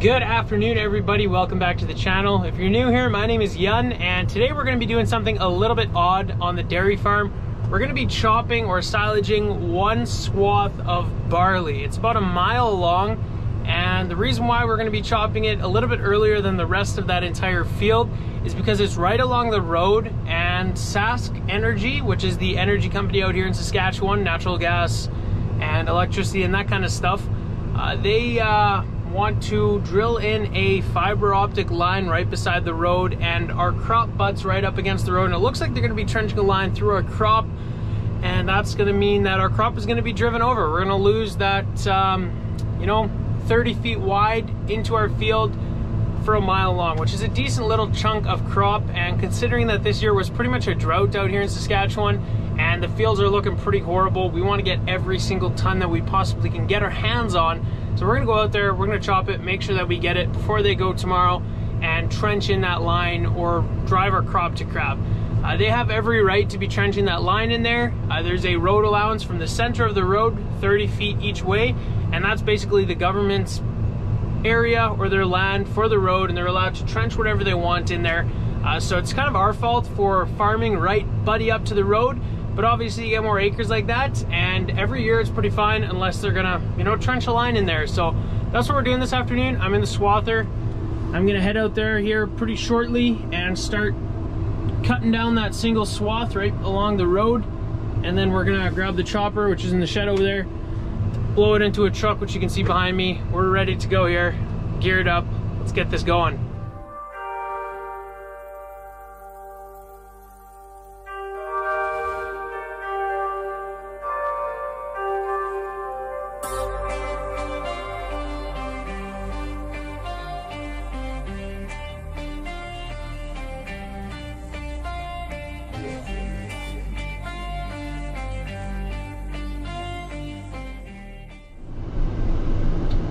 Good afternoon, everybody. Welcome back to the channel. If you're new here, my name is Jan, and today we're going to be doing something a little bit odd on the dairy farm. We're going to be chopping or silaging one swath of barley. It's about a mile long, and the reason why we're going to be chopping it a little bit earlier than the rest of that entire field is because it's right along the road, and Sask Energy, which is the energy company out here in Saskatchewan, natural gas and electricity and that kind of stuff, uh, they uh, want to drill in a fiber optic line right beside the road and our crop butts right up against the road and it looks like they're going to be trenching a line through our crop and that's going to mean that our crop is going to be driven over. We're going to lose that, um, you know, 30 feet wide into our field for a mile long, which is a decent little chunk of crop. And considering that this year was pretty much a drought out here in Saskatchewan and the fields are looking pretty horrible, we want to get every single ton that we possibly can get our hands on so we're gonna go out there, we're gonna chop it, make sure that we get it before they go tomorrow and trench in that line or drive our crop to crab. Uh, they have every right to be trenching that line in there. Uh, there's a road allowance from the center of the road, 30 feet each way, and that's basically the government's area or their land for the road, and they're allowed to trench whatever they want in there. Uh, so it's kind of our fault for farming right buddy up to the road, but obviously you get more acres like that and every year it's pretty fine unless they're gonna, you know, trench a line in there. So that's what we're doing this afternoon. I'm in the swather. I'm gonna head out there here pretty shortly and start cutting down that single swath right along the road. And then we're gonna grab the chopper, which is in the shed over there, blow it into a truck, which you can see behind me. We're ready to go here, geared up. Let's get this going.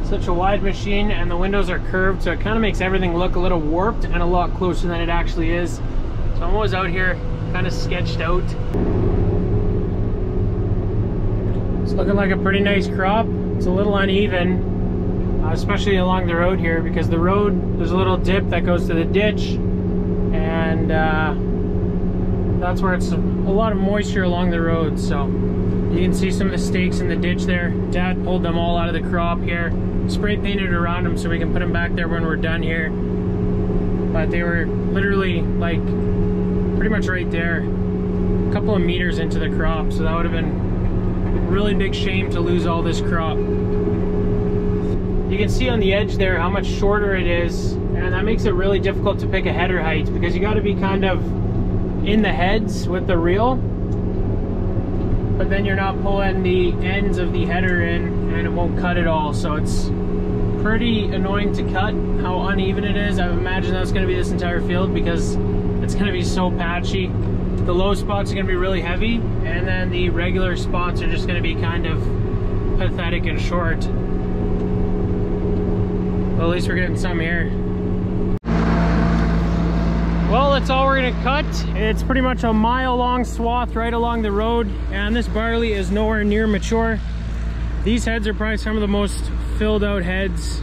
Such a wide machine and the windows are curved so it kind of makes everything look a little warped and a lot closer than it actually is. So I'm always out here kind of sketched out. It's looking like a pretty nice crop. It's a little uneven, uh, especially along the road here because the road, there's a little dip that goes to the ditch and uh, that's where it's a lot of moisture along the road. So you can see some of the stakes in the ditch there. Dad pulled them all out of the crop here spray painted around them so we can put them back there when we're done here. But they were literally like pretty much right there, a couple of meters into the crop. So that would have been really big shame to lose all this crop. You can see on the edge there how much shorter it is and that makes it really difficult to pick a header height because you got to be kind of in the heads with the reel but then you're not pulling the ends of the header in and it won't cut at all. So it's pretty annoying to cut how uneven it is. I imagine that's going to be this entire field because it's to be so patchy. The low spots are going to be really heavy and then the regular spots are just going to be kind of pathetic and short. Well, at least we're getting some here. Well, that's all we're gonna cut. It's pretty much a mile long swath right along the road and this barley is nowhere near mature. These heads are probably some of the most filled out heads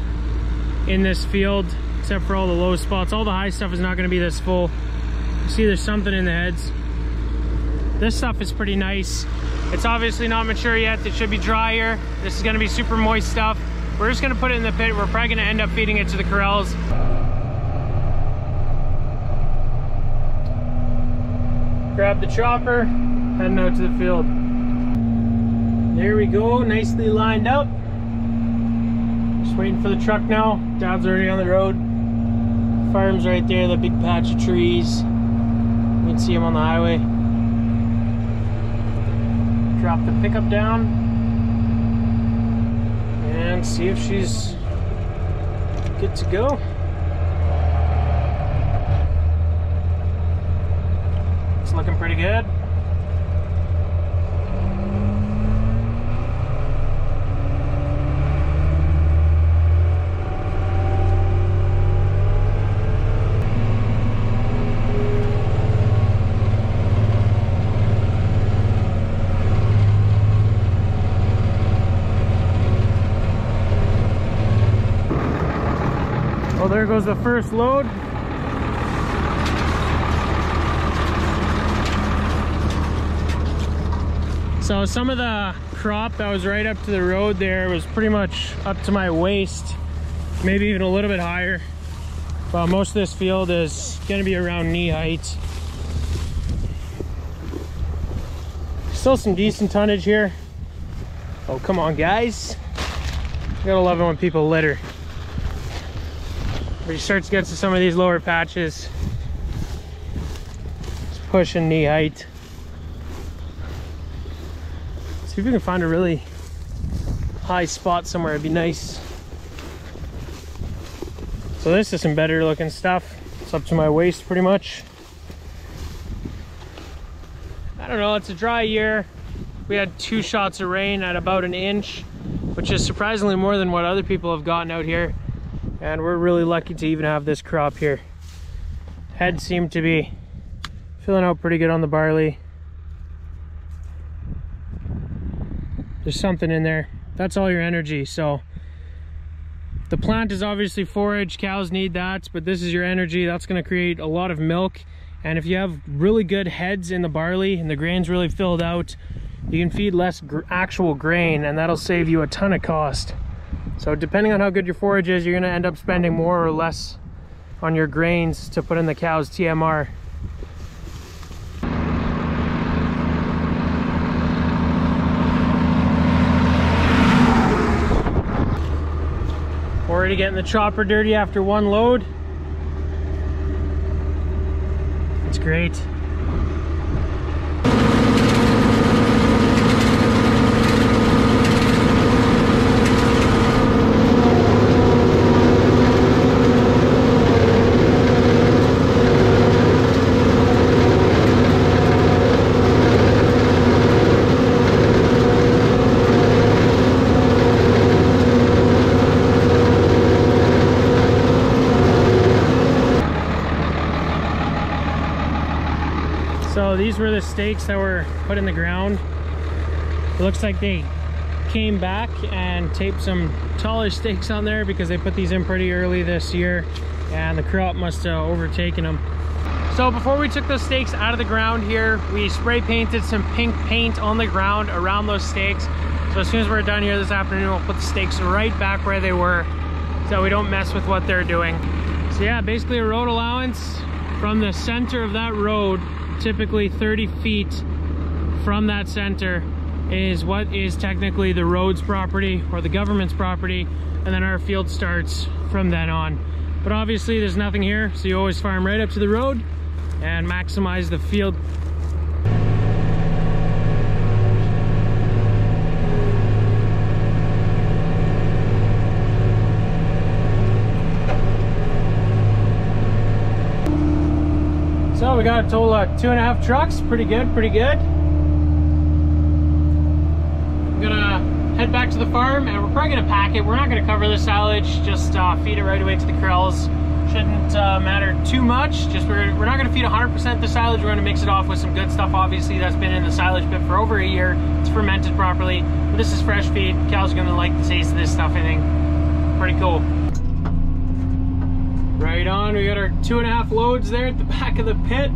in this field, except for all the low spots. All the high stuff is not gonna be this full. You see there's something in the heads. This stuff is pretty nice. It's obviously not mature yet. It should be drier. This is gonna be super moist stuff. We're just gonna put it in the pit. We're probably gonna end up feeding it to the corrals. Grab the chopper, heading out to the field. There we go, nicely lined up. Just waiting for the truck now. Dad's already on the road. Farm's right there, the big patch of trees. You can see him on the highway. Drop the pickup down. And see if she's good to go. looking pretty good. Well, there goes the first load. So some of the crop that was right up to the road there was pretty much up to my waist, maybe even a little bit higher. But most of this field is gonna be around knee height. Still some decent tonnage here. Oh, come on guys. You gotta love it when people litter. You start to get to some of these lower patches. It's pushing knee height. See if we can find a really high spot somewhere, it'd be nice. So this is some better looking stuff. It's up to my waist pretty much. I don't know, it's a dry year. We had two shots of rain at about an inch, which is surprisingly more than what other people have gotten out here. And we're really lucky to even have this crop here. Heads seem to be filling out pretty good on the barley. There's something in there. That's all your energy so. The plant is obviously forage cows need that but this is your energy. That's going to create a lot of milk and if you have really good heads in the barley and the grain's really filled out you can feed less gr actual grain and that'll save you a ton of cost. So depending on how good your forage is you're going to end up spending more or less on your grains to put in the cow's TMR Already getting the chopper dirty after one load. It's great. These were the stakes that were put in the ground. It looks like they came back and taped some taller stakes on there because they put these in pretty early this year and the crop must have overtaken them. So before we took those stakes out of the ground here, we spray painted some pink paint on the ground around those stakes. So as soon as we're done here this afternoon, we'll put the stakes right back where they were so we don't mess with what they're doing. So yeah, basically a road allowance from the center of that road typically 30 feet from that center is what is technically the road's property or the government's property and then our field starts from then on. But obviously there's nothing here so you always farm right up to the road and maximize the field got a total of two and a half trucks. Pretty good, pretty good. I'm gonna head back to the farm and we're probably gonna pack it. We're not gonna cover the silage, just uh, feed it right away to the corrals. Shouldn't uh, matter too much. Just we're, we're not gonna feed 100% the silage. We're gonna mix it off with some good stuff, obviously, that's been in the silage pit for over a year. It's fermented properly. But this is fresh feed. Cows are gonna like the taste of this stuff, I think. Pretty cool. Right on, we got our two and a half loads there at the back of the pit.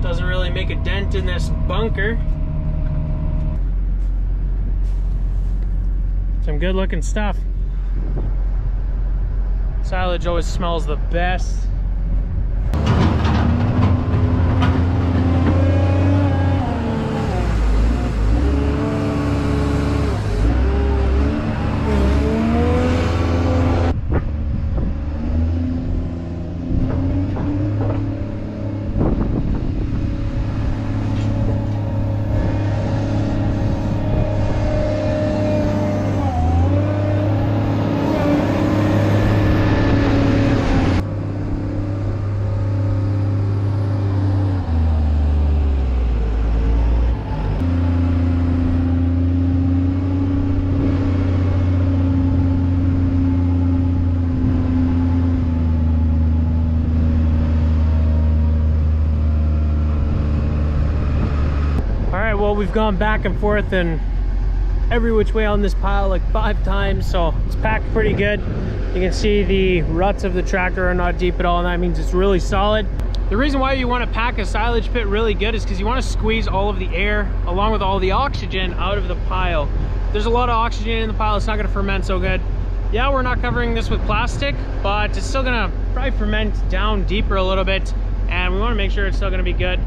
Doesn't really make a dent in this bunker. Some good looking stuff. Silage always smells the best. We've gone back and forth and every which way on this pile like five times so it's packed pretty good You can see the ruts of the tractor are not deep at all and that means it's really solid. The reason why you want to pack a silage pit really good is because you want to squeeze all of the air along with all the oxygen out of the pile. There's a lot of oxygen in the pile, it's not going to ferment so good. Yeah, we're not covering this with plastic, but it's still going to probably ferment down deeper a little bit and we want to make sure it's still going to be good.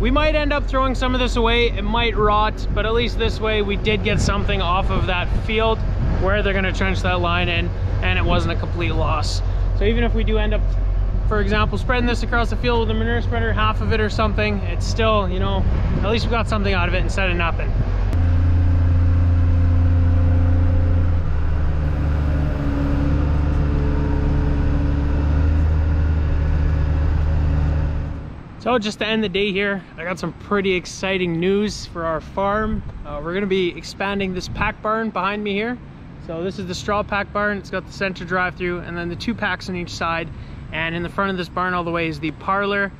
We might end up throwing some of this away, it might rot, but at least this way we did get something off of that field where they're to trench that line in and it wasn't a complete loss. So even if we do end up for example, spreading this across the field with a manure spreader, half of it or something, it's still, you know, at least we got something out of it instead of nothing. So just to end the day here, I got some pretty exciting news for our farm. Uh, we're gonna be expanding this pack barn behind me here. So this is the straw pack barn. It's got the center drive through and then the two packs on each side. And in the front of this barn all the way is the parlor.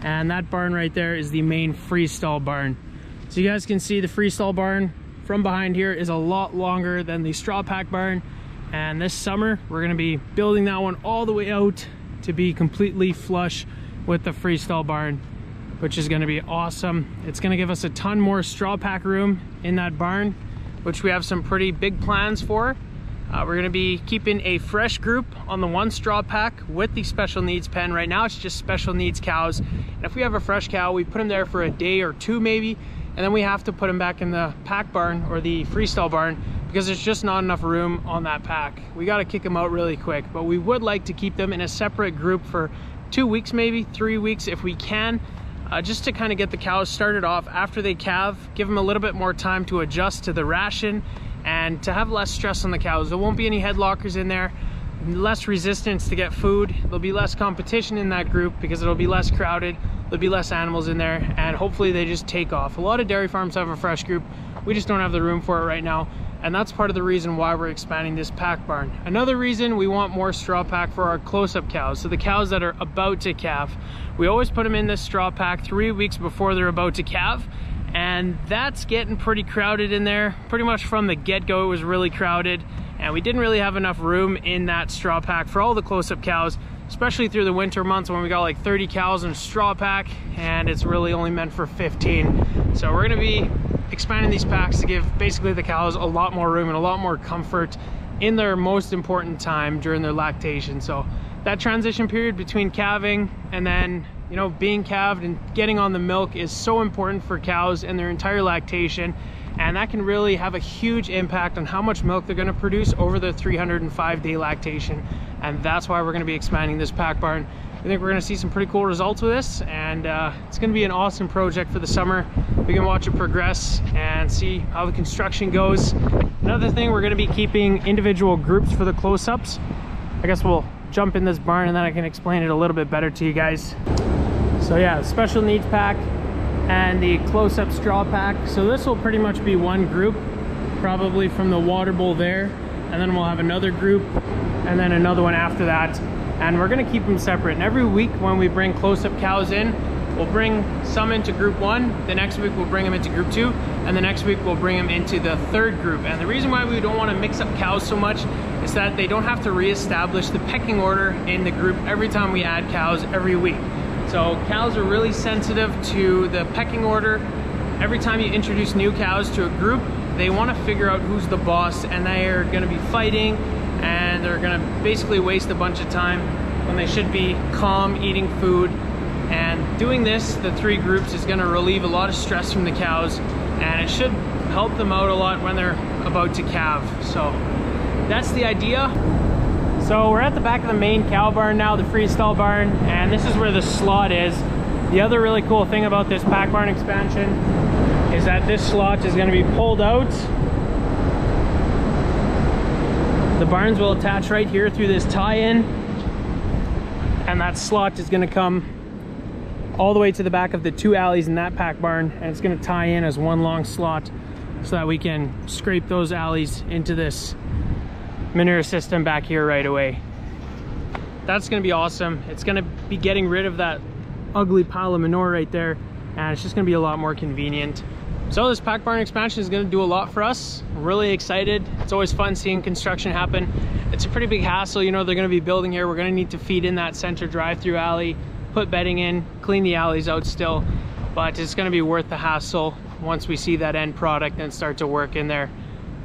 And that barn right there is the main freestall barn. So you guys can see the freestall barn from behind here is a lot longer than the straw pack barn. And this summer, we're gonna be building that one all the way out to be completely flush with the freestall barn, which is gonna be awesome. It's gonna give us a ton more straw pack room in that barn, which we have some pretty big plans for. Uh, we're gonna be keeping a fresh group on the one straw pack with the special needs pen. Right now it's just special needs cows. And if we have a fresh cow, we put them there for a day or two maybe, and then we have to put them back in the pack barn or the freestall barn because there's just not enough room on that pack. We gotta kick them out really quick, but we would like to keep them in a separate group for two weeks, maybe three weeks if we can, uh, just to kind of get the cows started off after they calve, give them a little bit more time to adjust to the ration and to have less stress on the cows. There won't be any head lockers in there, less resistance to get food. There'll be less competition in that group because it'll be less crowded. There'll be less animals in there and hopefully they just take off. A lot of dairy farms have a fresh group. We just don't have the room for it right now. And that's part of the reason why we're expanding this pack barn. Another reason we want more straw pack for our close-up cows. So the cows that are about to calf, we always put them in this straw pack three weeks before they're about to calve and that's getting pretty crowded in there. Pretty much from the get-go it was really crowded and we didn't really have enough room in that straw pack for all the close-up cows, especially through the winter months when we got like 30 cows in straw pack and it's really only meant for 15. So we're gonna be expanding these packs to give basically the cows a lot more room and a lot more comfort in their most important time during their lactation. So that transition period between calving and then you know, being calved and getting on the milk is so important for cows and their entire lactation. And that can really have a huge impact on how much milk they're gonna produce over the 305 day lactation. And that's why we're gonna be expanding this pack barn. I think we're gonna see some pretty cool results with this and uh, it's gonna be an awesome project for the summer. We can watch it progress and see how the construction goes. Another thing, we're gonna be keeping individual groups for the close-ups. I guess we'll jump in this barn and then I can explain it a little bit better to you guys. So yeah, special needs pack and the close-up straw pack. So this will pretty much be one group, probably from the water bowl there. And then we'll have another group and then another one after that. And we're gonna keep them separate. And every week when we bring close-up cows in, we'll bring some into group one. The next week we'll bring them into group two. And the next week we'll bring them into the third group. And the reason why we don't wanna mix up cows so much is that they don't have to reestablish the pecking order in the group every time we add cows every week. So cows are really sensitive to the pecking order. Every time you introduce new cows to a group, they want to figure out who's the boss and they are to be fighting they're to basically waste a bunch of time when they should be calm eating food and doing this the three groups is to relieve a lot of stress from the cows and it should help them out a lot when they're about to calve so that's the idea so we're at the back of the main cow barn now, the freestall barn, and this is where the slot is. The other really cool thing about this pack barn expansion is that this slot is gonna be pulled out. The barns will attach right here through this tie-in, and that slot is gonna come all the way to the back of the two alleys in that pack barn, and it's gonna tie in as one long slot so that we can scrape those alleys into this manure system back here right away. That's gonna be awesome. It's gonna be getting rid of that ugly pile of manure right there and it's just gonna be a lot more convenient. So this pack barn expansion is gonna do a lot for us. really excited. It's always fun seeing construction happen. It's a pretty big hassle, you know, they're gonna be building here. We're gonna need to feed in that center drive-through alley, put bedding in, clean the alleys out still, but it's gonna be worth the hassle once we see that end product and start to work in there.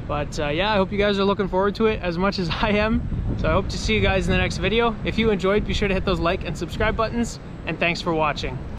But uh, yeah, I hope you guys are looking forward to it as much as I am. So I hope to see you guys in the next video. If you enjoyed, be sure to hit those like and subscribe buttons, and thanks for watching.